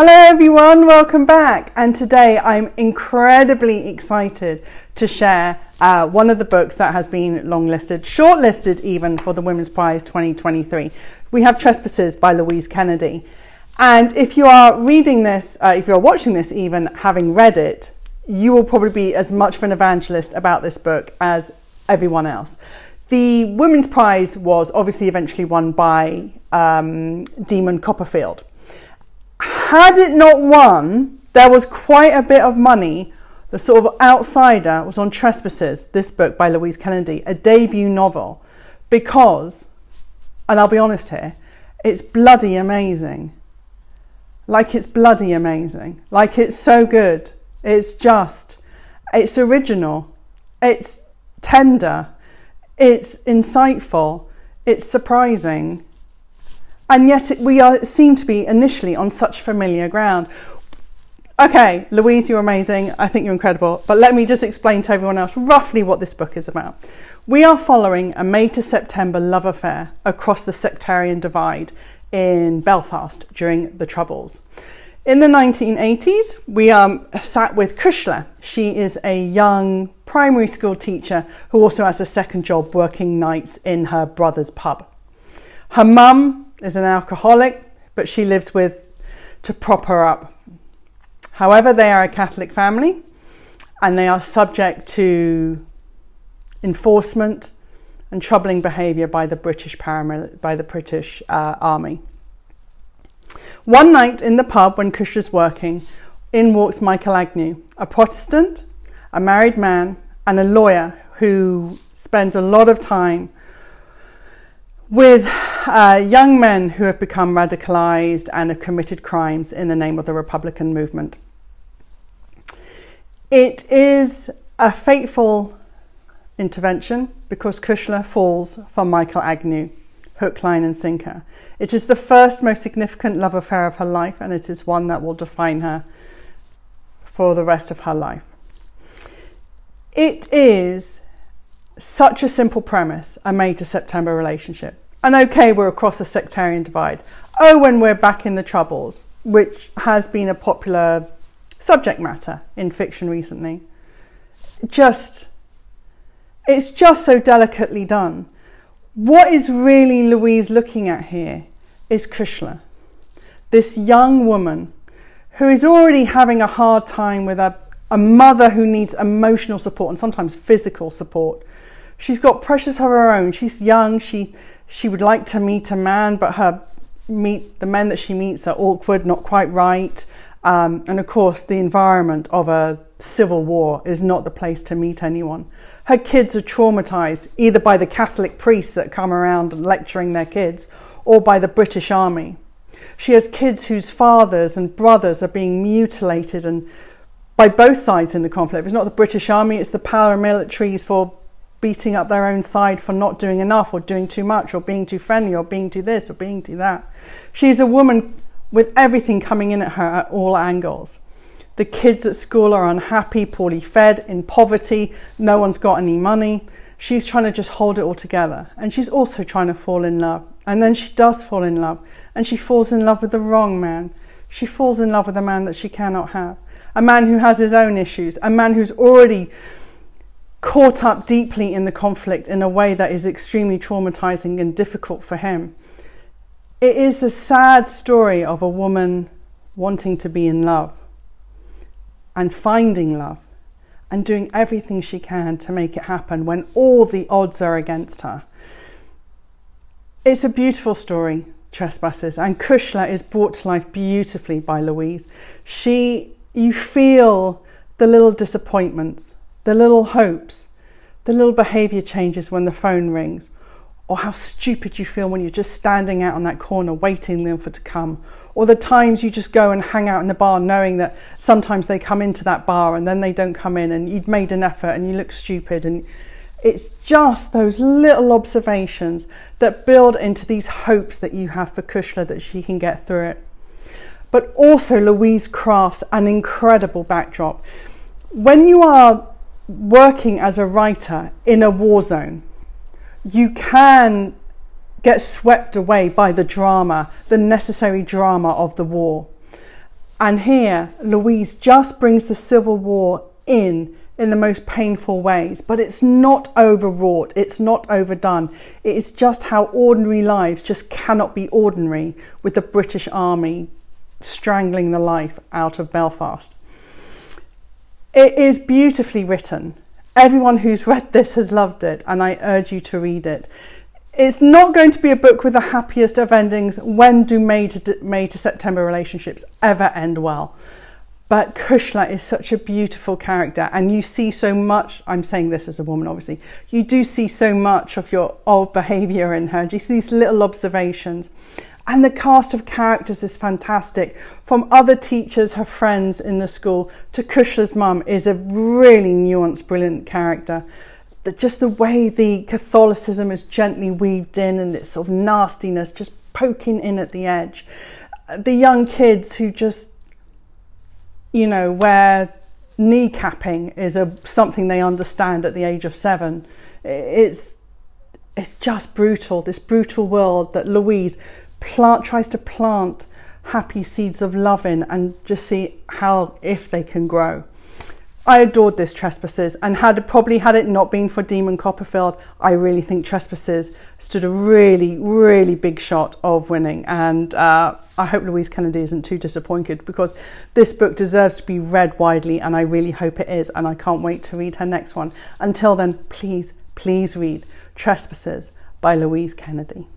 Hello everyone, welcome back. And today I'm incredibly excited to share uh, one of the books that has been longlisted, shortlisted even for the Women's Prize 2023. We have Trespasses by Louise Kennedy. And if you are reading this, uh, if you're watching this even, having read it, you will probably be as much of an evangelist about this book as everyone else. The Women's Prize was obviously eventually won by um, Demon Copperfield had it not won, there was quite a bit of money. The sort of outsider was on Trespasses, this book by Louise Kennedy, a debut novel, because, and I'll be honest here, it's bloody amazing. Like it's bloody amazing. Like it's so good. It's just, it's original, it's tender, it's insightful, it's surprising, and yet we are, seem to be initially on such familiar ground. Okay, Louise, you're amazing. I think you're incredible. But let me just explain to everyone else roughly what this book is about. We are following a May to September love affair across the sectarian divide in Belfast during the Troubles. In the 1980s, we um, sat with Cushla. She is a young primary school teacher who also has a second job working nights in her brother's pub. Her mum is an alcoholic, but she lives with to prop her up. However, they are a Catholic family and they are subject to enforcement and troubling behaviour by the British paramil- by the British uh, Army. One night in the pub when Kush is working, in walks Michael Agnew, a Protestant, a married man, and a lawyer who spends a lot of time with uh, young men who have become radicalized and have committed crimes in the name of the Republican movement. It is a fateful intervention because Cushla falls for Michael Agnew, hook, line, and sinker. It is the first most significant love affair of her life, and it is one that will define her for the rest of her life. It is such a simple premise, a May to September relationship. And okay, we're across a sectarian divide. Oh, when we're back in the Troubles, which has been a popular subject matter in fiction recently. Just, it's just so delicately done. What is really Louise looking at here is Cushla, this young woman who is already having a hard time with a, a mother who needs emotional support and sometimes physical support. She's got pressures of her own. She's young. She she would like to meet a man, but her meet the men that she meets are awkward, not quite right. Um, and of course, the environment of a civil war is not the place to meet anyone. Her kids are traumatized either by the Catholic priests that come around and lecturing their kids or by the British Army. She has kids whose fathers and brothers are being mutilated and by both sides in the conflict. It's not the British Army, it's the paramilitaries for beating up their own side for not doing enough or doing too much or being too friendly or being too this or being too that. She's a woman with everything coming in at her at all angles. The kids at school are unhappy, poorly fed, in poverty, no one's got any money. She's trying to just hold it all together. And she's also trying to fall in love. And then she does fall in love. And she falls in love with the wrong man. She falls in love with a man that she cannot have. A man who has his own issues. A man who's already caught up deeply in the conflict in a way that is extremely traumatizing and difficult for him. It is the sad story of a woman wanting to be in love and finding love and doing everything she can to make it happen when all the odds are against her. It's a beautiful story, Trespasses, and Cushla is brought to life beautifully by Louise. She, you feel the little disappointments, the little hopes, the little behavior changes when the phone rings, or how stupid you feel when you're just standing out on that corner waiting them for to come, or the times you just go and hang out in the bar knowing that sometimes they come into that bar and then they don't come in and you've made an effort and you look stupid and it's just those little observations that build into these hopes that you have for Cushla that she can get through it. But also Louise crafts an incredible backdrop. When you are working as a writer in a war zone, you can get swept away by the drama, the necessary drama of the war. And here, Louise just brings the Civil War in in the most painful ways, but it's not overwrought, it's not overdone. It is just how ordinary lives just cannot be ordinary with the British Army strangling the life out of Belfast. It is beautifully written. Everyone who's read this has loved it, and I urge you to read it. It's not going to be a book with the happiest of endings. When do May to, May to September relationships ever end well? But Cushla is such a beautiful character, and you see so much. I'm saying this as a woman, obviously. You do see so much of your old behaviour in her. See these little observations. And the cast of characters is fantastic. From other teachers, her friends in the school, to Cushla's mum is a really nuanced, brilliant character. That just the way the Catholicism is gently weaved in and its sort of nastiness just poking in at the edge. The young kids who just you know, where kneecapping is a something they understand at the age of seven. It's it's just brutal. This brutal world that Louise plant tries to plant happy seeds of love in, and just see how if they can grow. I adored this Trespassers, and had probably had it not been for Demon Copperfield, I really think Trespassers stood a really, really big shot of winning. And uh, I hope Louise Kennedy isn't too disappointed because this book deserves to be read widely, and I really hope it is. And I can't wait to read her next one. Until then, please, please read Trespassers by Louise Kennedy.